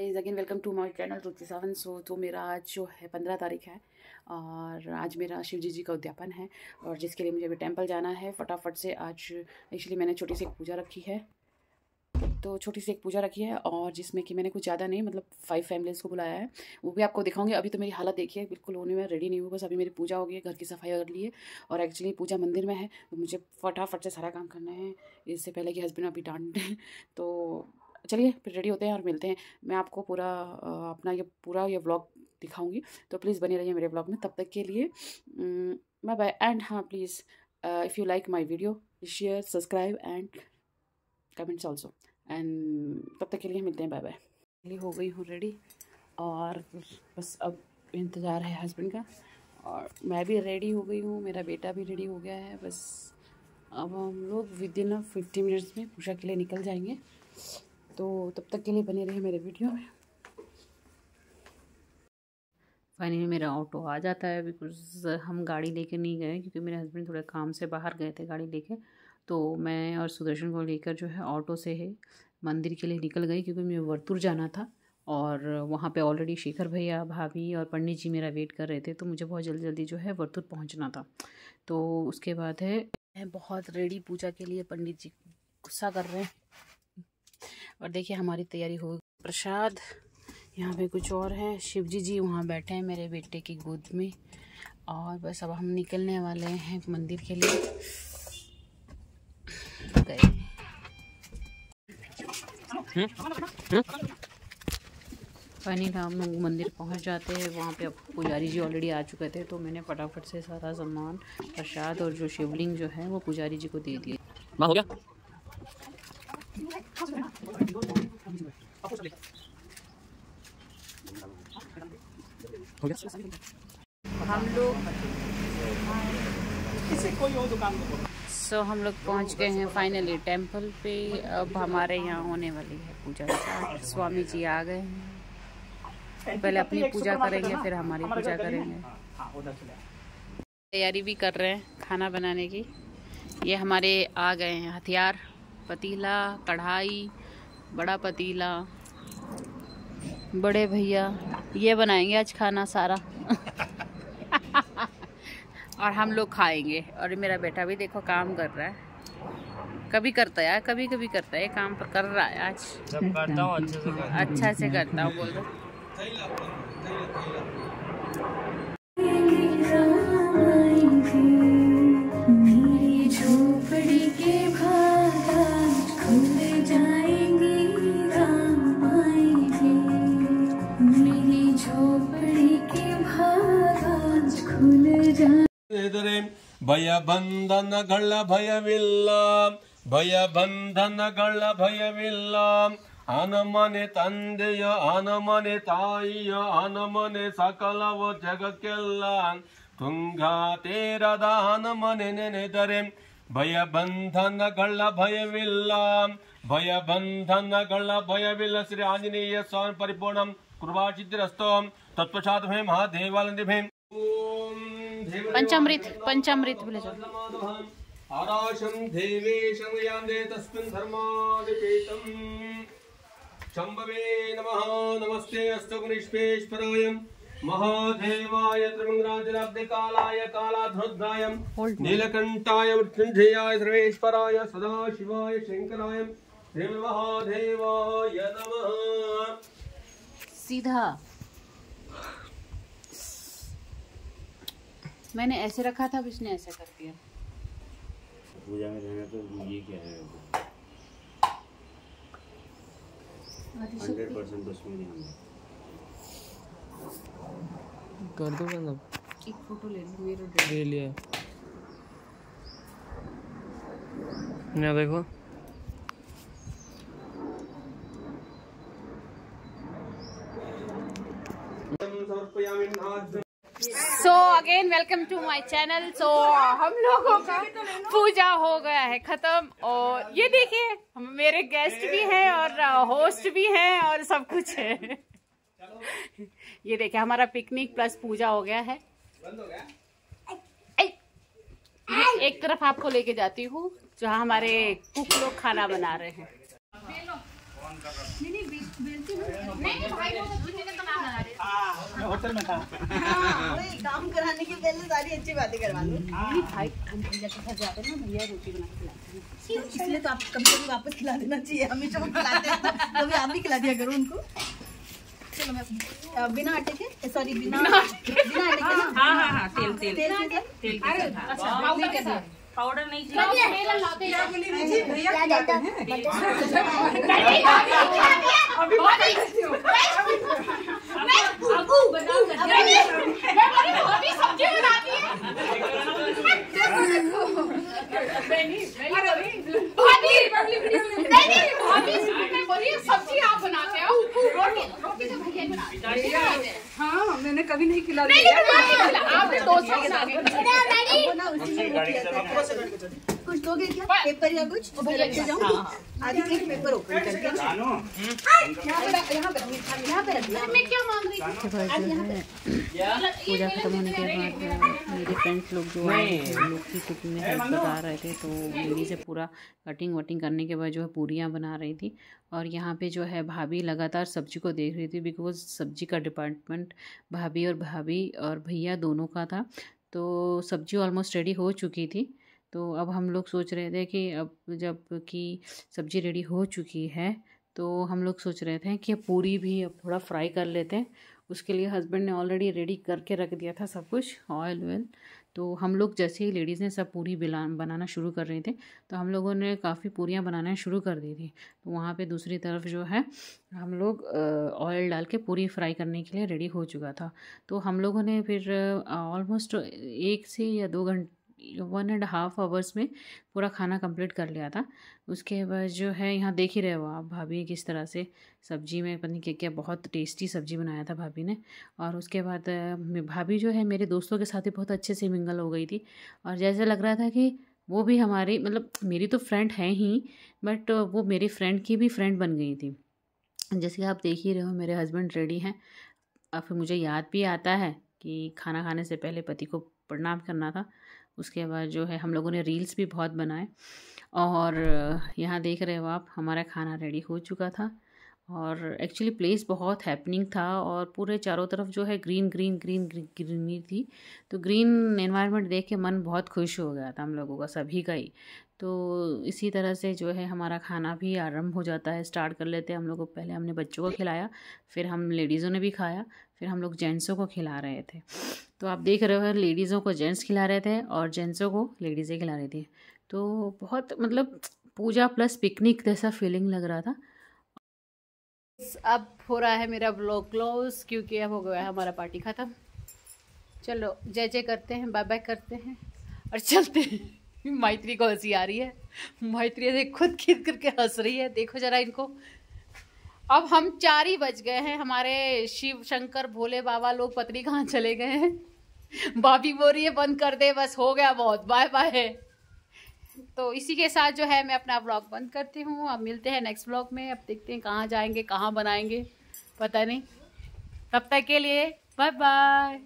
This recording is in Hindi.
Again welcome to my channel Ruchi Sawan so तो मेरा आज जो है, पंद्रह तारीख है, और आज मेरा शिव जी जी का उद्यापन है, और जिसके लिए मुझे अभी टेंपल जाना है। फटाफट से आज एक्चुअली मैंने छोटी सी एक पूजा रखी है। तो छोटी सी एक पूजा रखी है, और जिसमें कि मैंने कुछ ज़्यादा नहीं मतलब फाइव फैमिलीज़ को बुलाया है। वो भी आपको दिखाऊँगी। अभी तो मेरी हालत देखिए, बिल्कुल होने में रेडी नहीं हुई, बस अभी मेरी पूजा हो गई है घर की सफ़ाई कर ली है और एक्चुअली पूजा मंदिर में है तो मुझे फटाफट से सारा काम करना है। इससे पहले कि हस्बैंड अभी डांट तो चलिए, फिर रेडी होते हैं और मिलते हैं। मैं आपको पूरा अपना ये पूरा ये व्लॉग दिखाऊँगी। तो प्लीज़ बने रहिए मेरे व्लॉग में। तब तक के लिए बाय बाय एंड हाँ please if you like my video share subscribe and comments also and तब तक के लिए मिलते हैं। बाय बाय हो गई हूँ रेडी और बस अब इंतज़ार है हस्बैंड का। और मैं भी रेडी हो गई हूँ, मेरा बेटा भी रेडी हो गया है। बस अब हम लोग विद इन फिफ्टी मिनट्स में पूजा के लिए निकल जाएँगे। तो तब तक के लिए बने रहे मेरे वीडियो में। फाइनली मेरा ऑटो आ जाता है बिकॉज़ हम गाड़ी लेके नहीं गए क्योंकि मेरे हस्बैंड थोड़े काम से बाहर गए थे गाड़ी लेके। तो मैं और सुदर्शन को लेकर जो है ऑटो से है मंदिर के लिए निकल गई क्योंकि मुझे वर्तुर जाना था। और वहाँ पे ऑलरेडी शेखर भैया, भाभी और पंडित जी मेरा वेट कर रहे थे तो मुझे बहुत जल्दी जल्दी जो है वर्तुर पहुँचना था। तो उसके बाद है, मैं बहुत रेडी पूजा के लिए पंडित जी गुस्सा कर रहे हैं। और देखिए हमारी तैयारी हो प्रसाद यहाँ पे कुछ और है। शिव जी जी वहाँ बैठे हैं मेरे बेटे की गोद में। और बस अब हम निकलने वाले हैं मंदिर के लिए। गए। फाइनली हम लोग मंदिर पहुँच जाते हैं। वहाँ पे अब पुजारी जी ऑलरेडी आ चुके थे तो मैंने फटाफट से सारा सामान प्रसाद और जो शिवलिंग जो है वो पुजारी जी को दे दिए। हो गया? हम लोग सो हम लोग पहुँच गए हैं फाइनली टेंपल पे। अब हमारे यहाँ होने वाली है पूजा। स्वामी जी आ गए हैं। पहले अपनी पूजा करेंगे, फिर हमारी पूजा करेंगे। तैयारी भी कर रहे हैं खाना बनाने की। ये हमारे आ गए हैं, हथियार। पतीला कढ़ाई बड़ा पतीला। बड़े भैया ये बनाएँगे आज खाना सारा। और हम लोग खाएँगे। और मेरा बेटा भी देखो काम कर रहा है। कभी करता है कभी कभी करता है। काम पर कर रहा है आज। जब करता हूँ अच्छे से करता अच्छा से करता हूँ बोल रहा ಭಯ ಬಂಧನಗಳ ಭಯವಿಲ್ಲ ಭಯ ಬಂಧನಗಳ ಭಯವಿಲ್ಲ ಆನಮನೆ ತಂದೆಯ ಆನಮನೆ ತಾಯಿಯ ಆನಮನೆ ಸಕಲವು ಜಗಕ್ಕೆಲ್ಲ ತುಂಗ ತೀರದ ಆನಮನೆ ನೆನೆದರೆ ಭಯ ಬಂಧನಗಳ ಭಯವಿಲ್ಲ ಭಯ ಬಂಧನಗಳ ಭಯವಿಲ್ಲ ಶ್ರೀ ಆಂಜನೇಯ ಸ್ವಾಮಿ ಪರಿಪೂರ್ಣ ಕೃಪಾಚಿತ್ರಸ್ತೋ ತತ್ಪಶ್ಚಾತ್ ಭೀಮ್ ಮಹಾದೇವಾಲಂದಿ ಭೀಮ್ पंचामृत पंचामृत बोले जाओ। आराशं देवेशं यान्दे तस्मिन् धर्मादिपेतम्। शम्भवे नमः नमस्ते अस्तगुनिष्पेश्वराय महादेवाय त्रिमङ्गराजराब्धिकालाय कालाध्रुद्धाय नीलकण्ठाय मृत्युञ्जयाय सर्वेश्वराय सदाशिवाय शङ्कराय। श्रीमहादेवाय नमः। सीधा। मैंने ऐसे रखा था अब इसने ऐसा कर दिया। पूजा में रहना तो ये क्या है? हंड्रेड परसेंट कर दो मतलब। एक फ़ोटो ले लो मेरा ले लिया। यहाँ देखो। So again welcome to my channel so हम लोगों का पूजा हो गया है, खत्म। और ये देखिए मेरे गेस्ट भी हैं और होस्ट भी हैं और सब कुछ है। ये देखिए, हमारा पिकनिक प्लस पूजा हो गया है। एक तरफ़ आपको लेके जाती हूँ, जहाँ हमारे कुक लोग खाना बना रहे हैं। वही काम कराने के पहले सारी अच्छी बातें करवा लो। नहीं भाई हम भैया के घर जाते हैं ना भैया रोटी बना के खिलाते हैं। तो इसलिए तो आप कभी कभी वापस खिला देना चाहिए हमेशा वो खिलाते हैं। तो कभी आप भी खिला दिया करो उनको। चलो मैं बिना आटे के सॉरी बिना बिना आटे के। ना? हाँ हाँ हाँ तेल तेल। तेल के तेल के साथ हाँ। पाउडर के साथ। पाउडर नहीं चाहिए। हो तो भैया ही बनाते हैं हाँ मैंने कभी नहीं खिला। आपने डोसा बना। के कुछ दोगे क्या? पेपर या कुछ? रख के एक पेपर ओपन करके यहाँ पे मैं क्या मांग रही है? पूजा खत्म होने के बाद मेरे फ्रेंड्स लोग जो थे लोग की कुकिंग में हेल्प बता रहे थे तो मेरी से पूरा कटिंग वटिंग करने के बाद जो है पूरियाँ बना रही थी। और यहाँ पे जो है भाभी लगातार सब्ज़ी को देख रही थी बिकॉज़ सब्ज़ी का डिपार्टमेंट भाभी और भाभी और भैया दोनों का था तो सब्ज़ी ऑलमोस्ट रेडी हो चुकी थी। तो अब हम लोग सोच रहे थे कि अब जब कि सब्ज़ी रेडी हो चुकी है तो हम लोग सोच रहे थे कि पूरी भी अब थोड़ा फ्राई कर लेते हैं। उसके लिए हस्बैंड ने ऑलरेडी रेडी करके रख दिया था सब कुछ ऑयल वेल तो हम लोग जैसे ही लेडीज़ ने सब पूरी बिला, बनाना शुरू कर रहे थे तो हम लोगों ने काफ़ी पूरियाँ बनाना शुरू कर दी थी। तो वहाँ पे दूसरी तरफ़ जो है, हम लोग ऑयल डाल के पूरी फ्राई करने के लिए रेडी हो चुका था। तो हम लोगों ने फिर ऑलमोस्ट एक से या दो घंटे वन एंड हाफ़ आवर्स में पूरा खाना कंप्लीट कर लिया था। उसके बाद जो है, यहाँ देख ही रहे हो आप भाभी किस तरह से सब्ज़ी में पता नहीं क्या क्या बहुत टेस्टी सब्ज़ी बनाया था भाभी ने। और उसके बाद भाभी जो है मेरे दोस्तों के साथ ही बहुत अच्छे से मिंगल हो गई थी। और जैसे लग रहा था कि वो भी हमारी मतलब मेरी तो फ्रेंड है ही बट वो मेरी फ्रेंड की भी फ्रेंड बन गई थी। जैसे कि आप देख ही रहे हो, मेरे हस्बैंड रेडी हैं। और फिर मुझे याद भी आता है कि खाना खाने से पहले पति को प्रणाम करना था। उसके बाद जो है हम लोगों ने रील्स भी बहुत बनाए और यहाँ देख रहे हो आप, हमारा खाना रेडी हो चुका था। और एक्चुअली प्लेस बहुत हैपनिंग था और पूरे चारों तरफ़ जो है ग्रीन ग्रीन ग्रीन ग्रीनरी थी। तो ग्रीन एनवायरनमेंट देख के मन बहुत खुश हो गया था हम लोगों का, सभी का ही। तो इसी तरह से जो है हमारा खाना भी आरंभ हो जाता है स्टार्ट कर लेते हैं हम लोग। को पहले हमने बच्चों को खिलाया, फिर हम लेडीज़ों ने भी खाया, फिर हम लोग जेंट्सों को खिला रहे थे। तो आप देख रहे हो लेडीज़ों को जेंट्स खिला रहे थे और जेंट्सों को लेडीज़ें खिला रही थी। तो बहुत मतलब पूजा प्लस पिकनिक जैसा फीलिंग लग रहा था। अब हो रहा है मेरा ब्लॉग क्लोज क्योंकि अब हो गया है हमारा पार्टी ख़त्म। चलो, जय जय करते हैं बाय बाय करते हैं, और चलते हैं। मैत्री को हँसी आ रही है। मैत्री ऐसे खुद खींच करके हंस रही है। देखो जरा इनको। अब हम चार ही बज गए हैं। हमारे शिव, शंकर, भोले बाबा लोग पत्नी कहाँ चले गए हैं? भाभी बोल रही है, बंद कर दे, बस हो गया बहुत। बाय बाय तो इसी के साथ जो है मैं अपना ब्लॉग बंद करती हूँ। अब मिलते हैं नेक्स्ट ब्लॉग में। अब देखते हैं कहाँ जाएँगे, कहाँ बनाएँगे, पता नहीं। तब तक के लिए बाय बाय